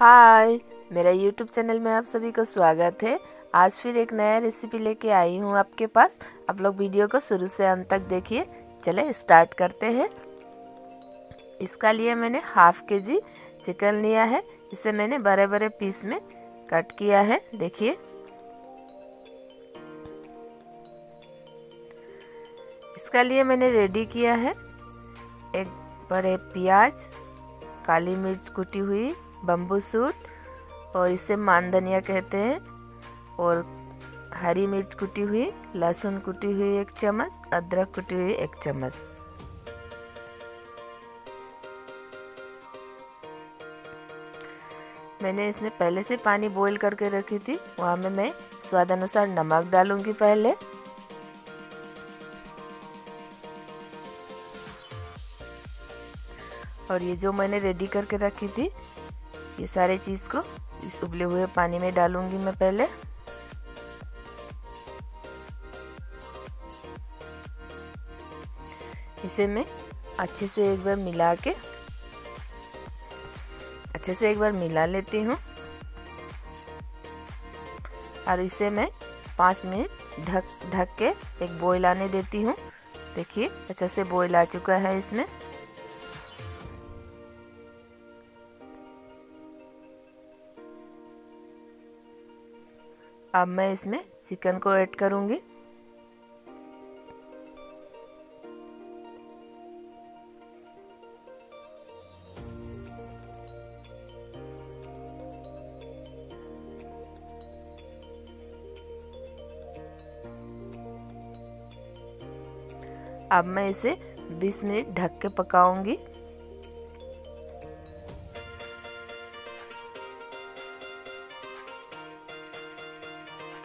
हाय, मेरा YouTube channel में आप सभी को स्वागत है। आज फिर एक नया रेसिपी लेके आई हूँ आपके पास। आप लोग वीडियो को शुरू से अंत तक देखिए। चले स्टार्ट करते हैं। इसका लिए मैंने हाफ़ के जी चिकन लिया है। इसे मैंने बड़े बड़े पीस में कट किया है। देखिए। इसका लिए मैंने रेडी किया है। एक बड़े प्याज, काली मिर्च कुटी हुई। बम्बू सूट और इसे मान धनिया कहते हैं और हरी मिर्च कुटी हुई, लहसुन कुटी हुई एक चम्मच, अदरक कुटी हुई एक चम्मच। मैंने इसमें पहले से पानी बॉईल करके रखी थी, वहाँ में मैं स्वाद अनुसार नमक डालूँगी पहले। और ये जो मैंने रेडी करके रखी थी ये सारे चीज़ को इस उबले हुए पानी में डालूँगी मैं पहले। इसे मैं अच्छे से एक बार मिला के, अच्छे से एक बार मिला लेती हूँ। और इसे मैं पाँच मिनट ढक ढक के एक बॉईल आने देती हूँ। देखिए, अच्छे से बॉईल आ चुका है इसमें। अब मैं इसमें चिकन को ऐड करूँगी। अब मैं इसे 20 मिनट ढक के पकाऊँगी।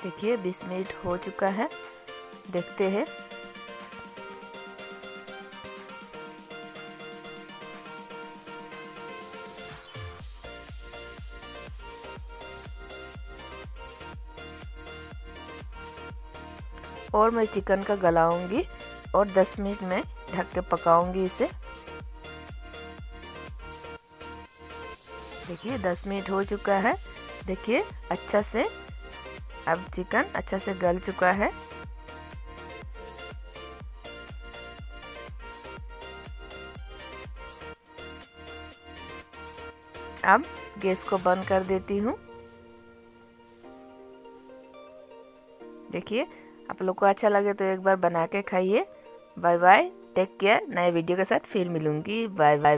देखिए 20 मिनट हो चुका है। देखते हैं। और मैं चिकन का गलाऊँगी और 10 मिनट में ढक के पकाऊँगी इसे। देखिए 10 मिनट हो चुका है। देखिए अच्छा से अब चिकन अच्छा से गल चुका है। अब गैस को बंद कर देती हूँ। देखिए, आप लोग को अच्छा लगे तो एक बार बना के खाइए। बाय बाय, टेक केयर, नए वीडियो के साथ फिर मिलूँगी। Bye bye.